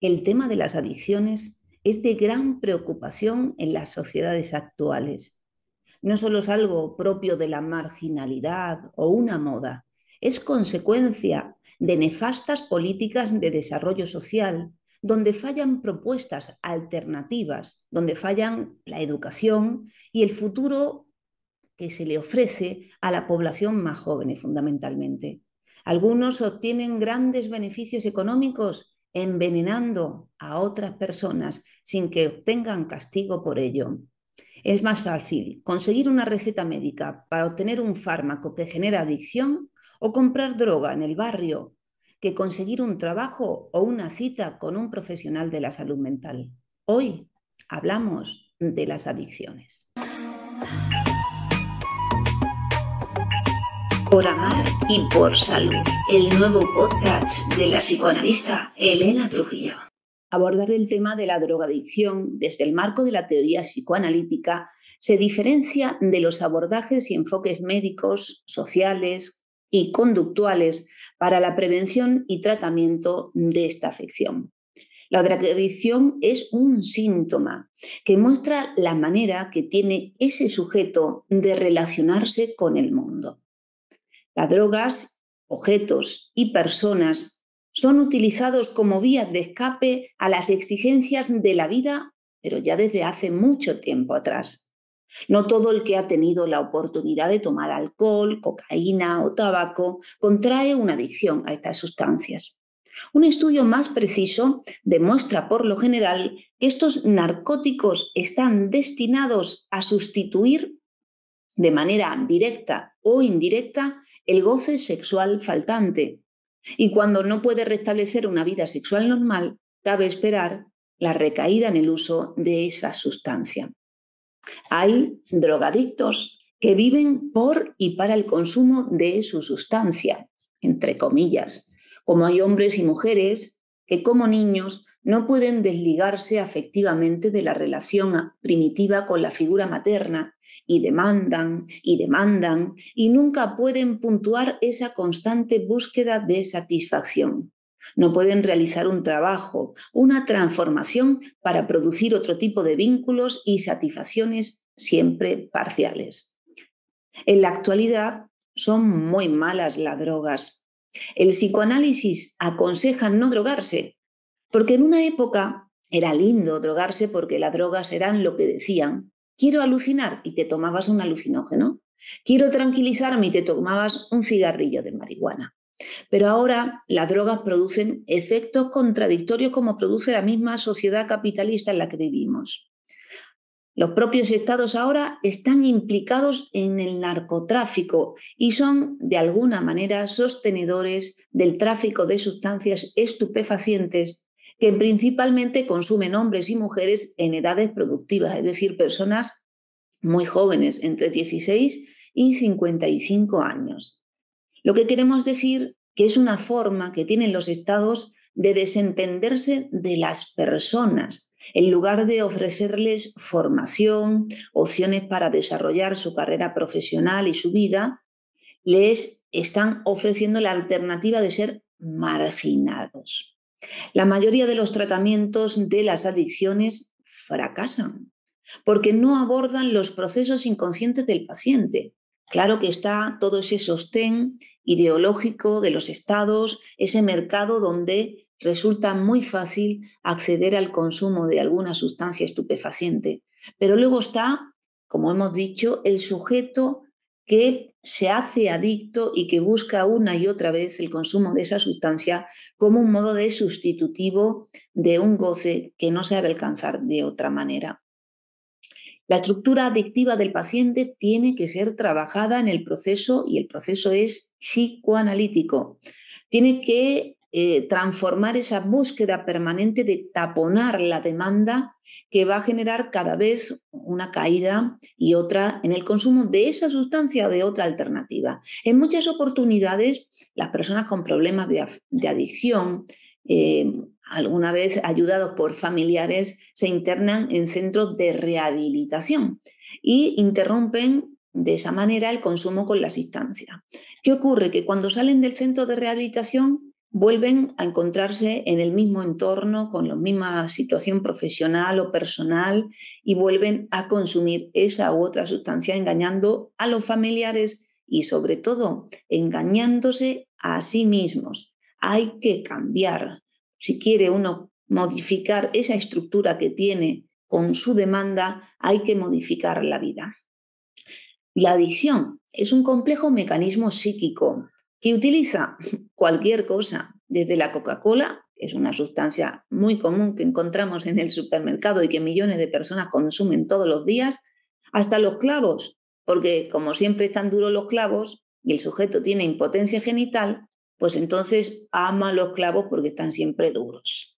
el tema de las adicciones es de gran preocupación en las sociedades actuales. No solo es algo propio de la marginalidad o una moda, es consecuencia de nefastas políticas de desarrollo social, donde fallan propuestas alternativas, donde fallan la educación y el futuro que se le ofrece a la población más joven fundamentalmente. Algunos obtienen grandes beneficios económicos envenenando a otras personas sin que obtengan castigo por ello. Es más fácil conseguir una receta médica para obtener un fármaco que genera adicción o comprar droga en el barrio que conseguir un trabajo o una cita con un profesional de la salud mental. Hoy hablamos de las adicciones. Por amar y por salud, el nuevo podcast de la psicoanalista Elena Trujillo. Abordar el tema de la drogadicción desde el marco de la teoría psicoanalítica se diferencia de los abordajes y enfoques médicos, sociales y conductuales para la prevención y tratamiento de esta afección. La drogadicción es un síntoma que muestra la manera que tiene ese sujeto de relacionarse con el mundo. Las drogas, objetos y personas son utilizados como vías de escape a las exigencias de la vida, pero ya desde hace mucho tiempo atrás. No todo el que ha tenido la oportunidad de tomar alcohol, cocaína o tabaco contrae una adicción a estas sustancias. Un estudio más preciso demuestra por lo general que estos narcóticos están destinados a sustituir de manera directa o indirecta el goce sexual faltante. Y cuando no puede restablecer una vida sexual normal, cabe esperar la recaída en el uso de esa sustancia. Hay drogadictos que viven por y para el consumo de su sustancia, entre comillas, como hay hombres y mujeres que como niños no pueden desligarse afectivamente de la relación primitiva con la figura materna y demandan y demandan y nunca pueden puntuar esa constante búsqueda de satisfacción. No pueden realizar un trabajo, una transformación para producir otro tipo de vínculos y satisfacciones siempre parciales. En la actualidad son muy malas las drogas. El psicoanálisis aconseja no drogarse, porque en una época era lindo drogarse porque las drogas eran lo que decían. Quiero alucinar y te tomabas un alucinógeno. Quiero tranquilizarme y te tomabas un cigarrillo de marihuana. Pero ahora las drogas producen efectos contradictorios como produce la misma sociedad capitalista en la que vivimos. Los propios estados ahora están implicados en el narcotráfico y son de alguna manera sostenedores del tráfico de sustancias estupefacientes que principalmente consumen hombres y mujeres en edades productivas, es decir, personas muy jóvenes, entre 16 y 55 años. Lo que queremos decir que es una forma que tienen los estados de desentenderse de las personas, en lugar de ofrecerles formación, opciones para desarrollar su carrera profesional y su vida, les están ofreciendo la alternativa de ser marginados. La mayoría de los tratamientos de las adicciones fracasan porque no abordan los procesos inconscientes del paciente. Claro que está todo ese sostén ideológico de los estados, ese mercado donde resulta muy fácil acceder al consumo de alguna sustancia estupefaciente. Pero luego está, como hemos dicho, el sujeto que se hace adicto y que busca una y otra vez el consumo de esa sustancia como un modo de sustitutivo de un goce que no se sabe alcanzar de otra manera. La estructura adictiva del paciente tiene que ser trabajada en el proceso y el proceso es psicoanalítico. Tiene que eh, transformar esa búsqueda permanente de taponar la demanda que va a generar cada vez una caída y otra en el consumo de esa sustancia o de otra alternativa. En muchas oportunidades, las personas con problemas de, adicción, eh, alguna vez ayudados por familiares, se internan en centros de rehabilitación y interrumpen de esa manera el consumo con la sustancia. ¿Qué ocurre? Que cuando salen del centro de rehabilitación vuelven a encontrarse en el mismo entorno, con la misma situación profesional o personal y vuelven a consumir esa u otra sustancia engañando a los familiares y sobre todo engañándose a sí mismos. Hay que cambiar. Si quiere uno modificar esa estructura que tiene con su demanda, hay que modificar la vida. La adicción es un complejo mecanismo psíquico que utiliza cualquier cosa, desde la Coca-Cola, que es una sustancia muy común que encontramos en el supermercado y que millones de personas consumen todos los días, hasta los clavos, porque como siempre están duros los clavos y el sujeto tiene impotencia genital, pues entonces ama los clavos porque están siempre duros.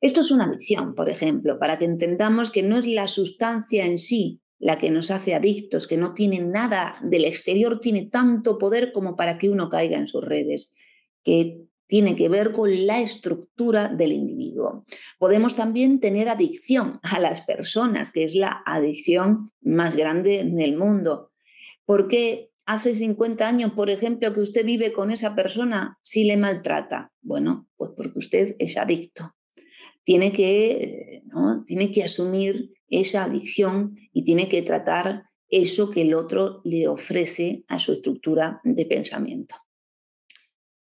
Esto es una adicción, por ejemplo, para que entendamos que no es la sustancia en sí la que nos hace adictos, que no tiene nada del exterior, tiene tanto poder como para que uno caiga en sus redes, que tiene que ver con la estructura del individuo. Podemos también tener adicción a las personas, que es la adicción más grande del mundo. Porque hace 50 años, por ejemplo, que usted vive con esa persona si le maltrata? Bueno, pues porque usted es adicto. Tiene que, tiene que asumir esa adicción y tiene que tratar eso que el otro le ofrece a su estructura de pensamiento.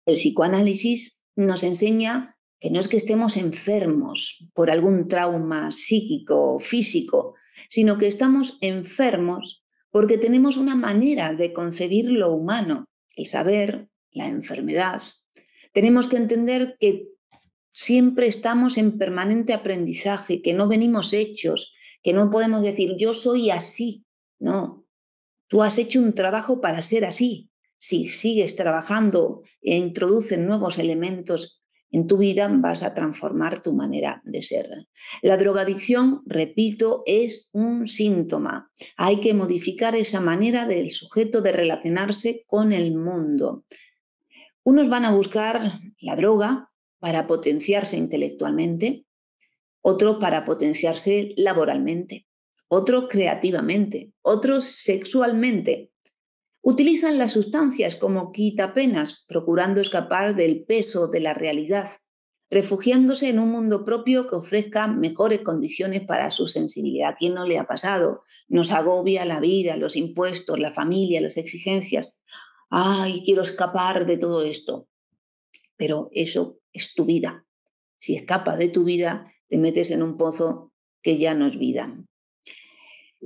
El psicoanálisis nos enseña que no es que estemos enfermos por algún trauma psíquico o físico, sino que estamos enfermos porque tenemos una manera de concebir lo humano, el saber, la enfermedad. Tenemos que entender que siempre estamos en permanente aprendizaje, que no venimos hechos, que no podemos decir yo soy así. No, tú has hecho un trabajo para ser así. Si sigues trabajando e introduces nuevos elementos en tu vida, vas a transformar tu manera de ser. La drogadicción, repito, es un síntoma. Hay que modificar esa manera del sujeto de relacionarse con el mundo. Unos van a buscar la droga para potenciarse intelectualmente, otro para potenciarse laboralmente, otro creativamente, otros sexualmente. Utilizan las sustancias como quitapenas, procurando escapar del peso de la realidad, refugiándose en un mundo propio que ofrezca mejores condiciones para su sensibilidad. quién no le ha pasado? Nos agobia la vida, los impuestos, la familia, las exigencias. Ay, quiero escapar de todo esto. Pero eso es tu vida. Si escapas de tu vida, te metes en un pozo que ya no es vida.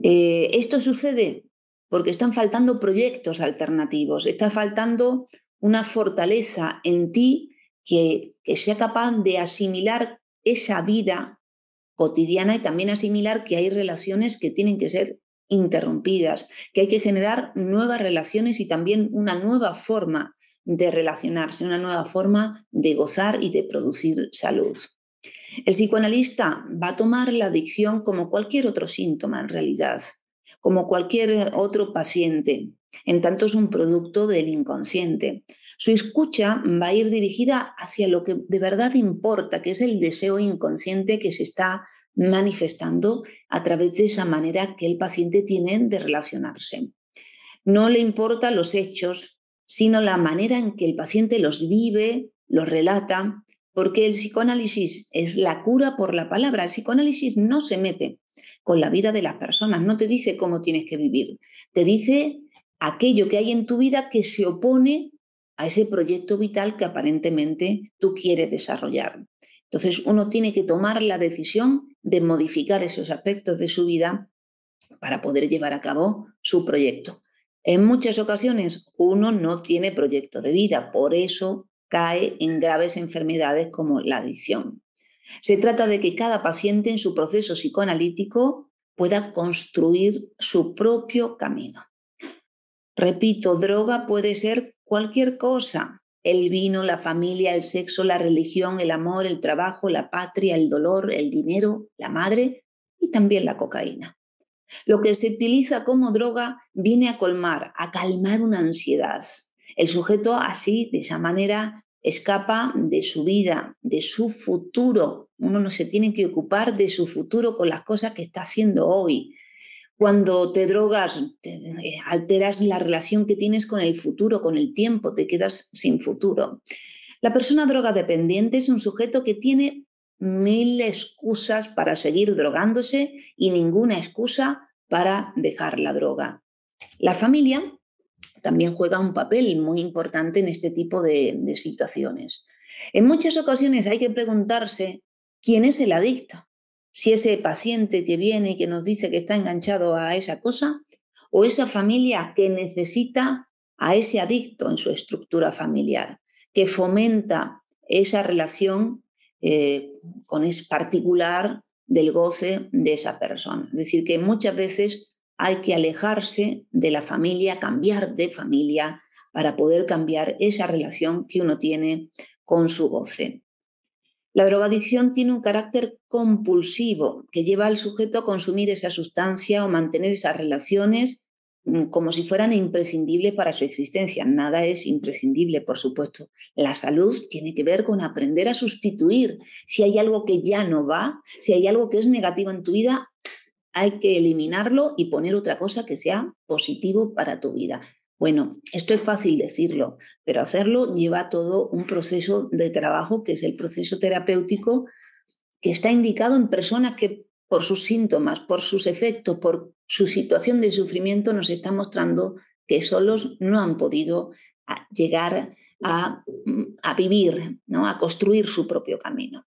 Eh, esto sucede porque están faltando proyectos alternativos, está faltando una fortaleza en ti que, que sea capaz de asimilar esa vida cotidiana y también asimilar que hay relaciones que tienen que ser interrumpidas, que hay que generar nuevas relaciones y también una nueva forma de relacionarse, una nueva forma de gozar y de producir salud. El psicoanalista va a tomar la adicción como cualquier otro síntoma en realidad, como cualquier otro paciente, en tanto es un producto del inconsciente. Su escucha va a ir dirigida hacia lo que de verdad importa, que es el deseo inconsciente que se está manifestando a través de esa manera que el paciente tiene de relacionarse. No le importan los hechos, sino la manera en que el paciente los vive, los relata porque el psicoanálisis es la cura por la palabra. El psicoanálisis no se mete con la vida de las personas, no te dice cómo tienes que vivir, te dice aquello que hay en tu vida que se opone a ese proyecto vital que aparentemente tú quieres desarrollar. Entonces uno tiene que tomar la decisión de modificar esos aspectos de su vida para poder llevar a cabo su proyecto. En muchas ocasiones uno no tiene proyecto de vida, por eso cae en graves enfermedades como la adicción. Se trata de que cada paciente en su proceso psicoanalítico pueda construir su propio camino. Repito, droga puede ser cualquier cosa. El vino, la familia, el sexo, la religión, el amor, el trabajo, la patria, el dolor, el dinero, la madre y también la cocaína. Lo que se utiliza como droga viene a colmar, a calmar una ansiedad, el sujeto así, de esa manera, escapa de su vida, de su futuro. Uno no se tiene que ocupar de su futuro con las cosas que está haciendo hoy. Cuando te drogas, eh, alteras la relación que tienes con el futuro, con el tiempo, te quedas sin futuro. La persona drogadependiente es un sujeto que tiene mil excusas para seguir drogándose y ninguna excusa para dejar la droga. La familia también juega un papel muy importante en este tipo de, situaciones. En muchas ocasiones hay que preguntarse quién es el adicto. Si ese paciente que viene y que nos dice que está enganchado a esa cosa o esa familia que necesita a ese adicto en su estructura familiar, que fomenta esa relación eh, con es particular del goce de esa persona. Es decir, que muchas veces hay que alejarse de la familia, cambiar de familia para poder cambiar esa relación que uno tiene con su goce. La drogadicción tiene un carácter compulsivo que lleva al sujeto a consumir esa sustancia o mantener esas relaciones como si fueran imprescindibles para su existencia. Nada es imprescindible, por supuesto. La salud tiene que ver con aprender a sustituir. Si hay algo que ya no va, si hay algo que es negativo en tu vida, hay que eliminarlo y poner otra cosa que sea positivo para tu vida. Bueno, esto es fácil decirlo, pero hacerlo lleva todo un proceso de trabajo que es el proceso terapéutico que está indicado en personas que por sus síntomas, por sus efectos, por su situación de sufrimiento, nos está mostrando que solos no han podido llegar a, vivir, ¿no? a construir su propio camino.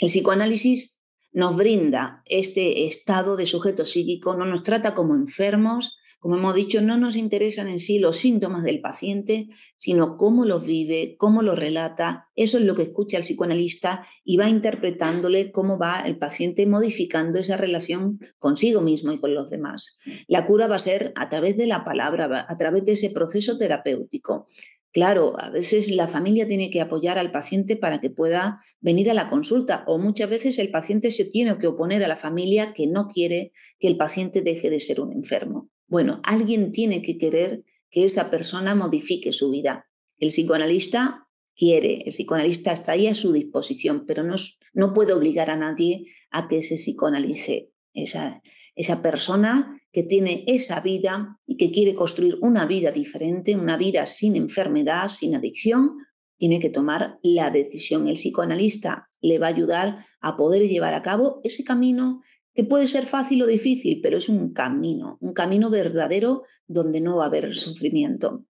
El psicoanálisis nos brinda este estado de sujeto psíquico, no nos trata como enfermos, como hemos dicho, no nos interesan en sí los síntomas del paciente, sino cómo los vive, cómo los relata. Eso es lo que escucha el psicoanalista y va interpretándole cómo va el paciente modificando esa relación consigo mismo y con los demás. La cura va a ser a través de la palabra, a través de ese proceso terapéutico. Claro, a veces la familia tiene que apoyar al paciente para que pueda venir a la consulta o muchas veces el paciente se tiene que oponer a la familia que no quiere que el paciente deje de ser un enfermo. Bueno, alguien tiene que querer que esa persona modifique su vida. El psicoanalista quiere, el psicoanalista está ahí a su disposición, pero no, no puede obligar a nadie a que se psicoanalice. Esa, esa persona que tiene esa vida y que quiere construir una vida diferente, una vida sin enfermedad, sin adicción, tiene que tomar la decisión. El psicoanalista le va a ayudar a poder llevar a cabo ese camino que puede ser fácil o difícil, pero es un camino, un camino verdadero donde no va a haber sufrimiento.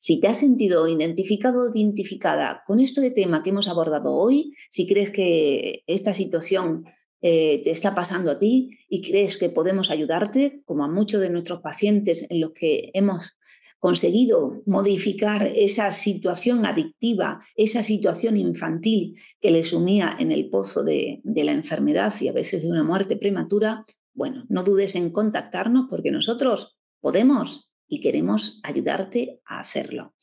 Si te has sentido identificado o identificada con este tema que hemos abordado hoy, si crees que esta situación eh, te está pasando a ti y crees que podemos ayudarte, como a muchos de nuestros pacientes en los que hemos conseguido modificar esa situación adictiva, esa situación infantil que le sumía en el pozo de, la enfermedad y a veces de una muerte prematura, bueno, no dudes en contactarnos porque nosotros podemos y queremos ayudarte a hacerlo.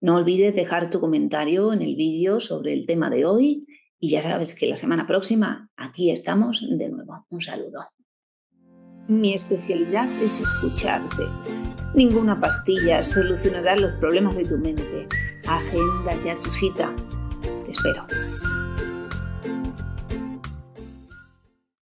No olvides dejar tu comentario en el vídeo sobre el tema de hoy y ya sabes que la semana próxima aquí estamos de nuevo. Un saludo. Mi especialidad es escucharte Ninguna pastilla solucionará los problemas de tu mente. Agenda ya tu cita. Te espero.